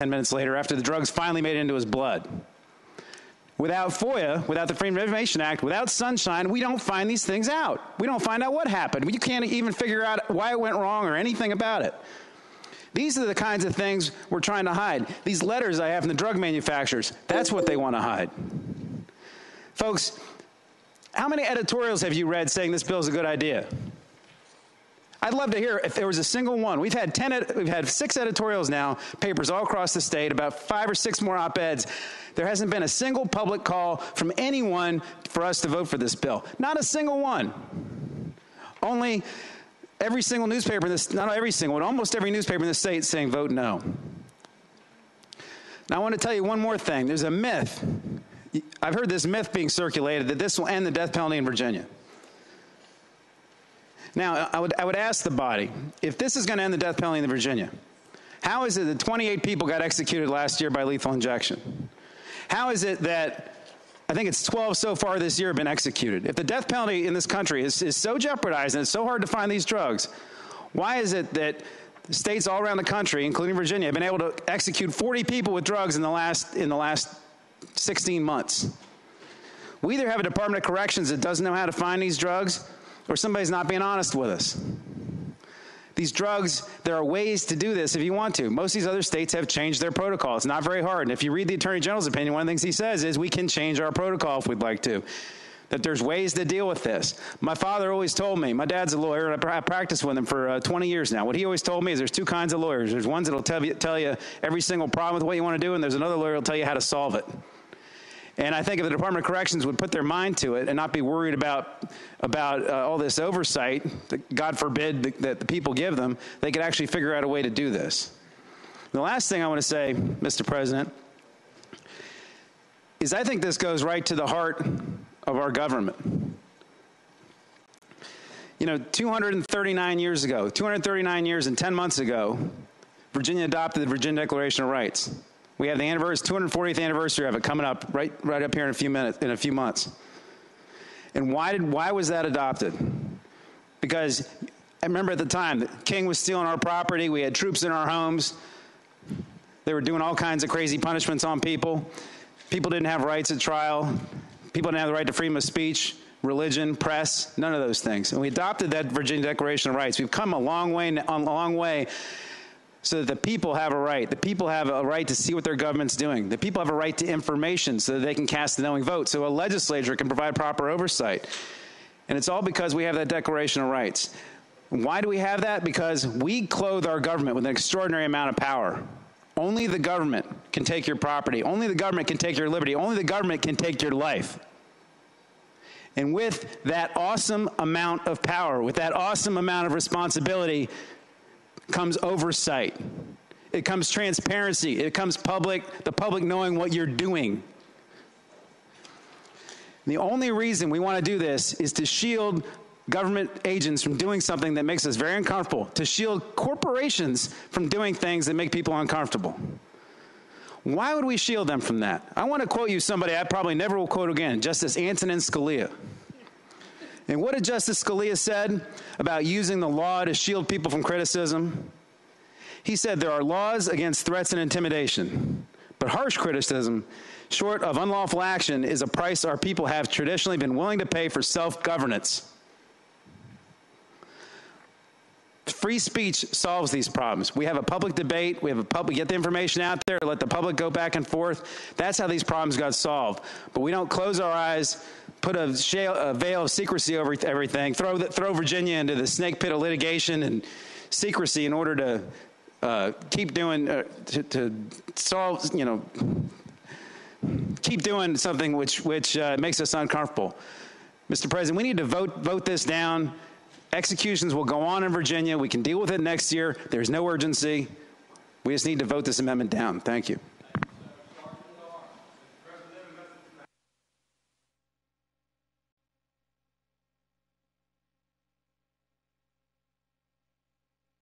10 minutes later after the drugs finally made it into his blood. Without FOIA, without the Freedom of Information Act, without Sunshine, we don't find these things out. We don't find out what happened. You can't even figure out why it went wrong or anything about it. These are the kinds of things we're trying to hide. These letters I have from the drug manufacturers, that's what they want to hide. Folks, how many editorials have you read saying this bill is a good idea? I'd love to hear if there was a single one. We've had 10 we've had 6 editorials now, papers all across the state about 5 or 6 more op-eds. There hasn't been a single public call from anyone for us to vote for this bill. Not a single one. Only every single newspaper in this not every single, one, almost every newspaper in the state saying vote no. Now I want to tell you one more thing. There's a myth. I've heard this myth being circulated that this will end the death penalty in Virginia. Now, I would, I would ask the body if this is going to end the death penalty in Virginia, how is it that 28 people got executed last year by lethal injection? How is it that I think it's 12 so far this year have been executed? If the death penalty in this country is, is so jeopardized and it's so hard to find these drugs, why is it that states all around the country, including Virginia, have been able to execute 40 people with drugs in the last, in the last 16 months? We either have a Department of Corrections that doesn't know how to find these drugs, or somebody's not being honest with us. These drugs, there are ways to do this if you want to. Most of these other states have changed their protocol. It's not very hard. And if you read the Attorney General's opinion, one of the things he says is we can change our protocol if we'd like to. That there's ways to deal with this. My father always told me, my dad's a lawyer, and I practiced with him for uh, 20 years now. What he always told me is there's two kinds of lawyers. There's ones that'll tell you, tell you every single problem with what you want to do, and there's another lawyer that'll tell you how to solve it. And I think if the Department of Corrections would put their mind to it and not be worried about about uh, all this oversight, that God forbid that the people give them, they could actually figure out a way to do this. The last thing I want to say, Mr. President, is I think this goes right to the heart of our government. You know, 239 years ago, 239 years and 10 months ago, Virginia adopted the Virginia Declaration of Rights. We have the anniversary, 240th anniversary of it coming up right, right up here in a few minutes, in a few months. And why did why was that adopted? Because I remember at the time the king was stealing our property. We had troops in our homes. They were doing all kinds of crazy punishments on people. People didn't have rights at trial. People didn't have the right to freedom of speech, religion, press, none of those things. And we adopted that Virginia Declaration of Rights. We've come a long way, a long way so that the people have a right. The people have a right to see what their government's doing. The people have a right to information so that they can cast the knowing vote, so a legislature can provide proper oversight. And it's all because we have that Declaration of Rights. Why do we have that? Because we clothe our government with an extraordinary amount of power. Only the government can take your property. Only the government can take your liberty. Only the government can take your life. And with that awesome amount of power, with that awesome amount of responsibility, comes oversight. It comes transparency. It comes public, the public knowing what you're doing. The only reason we want to do this is to shield government agents from doing something that makes us very uncomfortable, to shield corporations from doing things that make people uncomfortable. Why would we shield them from that? I want to quote you somebody I probably never will quote again, Justice Antonin Scalia. And what did Justice Scalia said about using the law to shield people from criticism? He said there are laws against threats and intimidation, but harsh criticism, short of unlawful action, is a price our people have traditionally been willing to pay for self-governance. Free speech solves these problems. We have a public debate. We have a public get the information out there. Let the public go back and forth. That's how these problems got solved. But we don't close our eyes put a, shale, a veil of secrecy over everything, throw, the, throw Virginia into the snake pit of litigation and secrecy in order to uh, keep doing, uh, to, to, solve, you know, keep doing something which, which uh, makes us uncomfortable. Mr. President, we need to vote, vote this down. Executions will go on in Virginia. We can deal with it next year. There's no urgency. We just need to vote this amendment down. Thank you.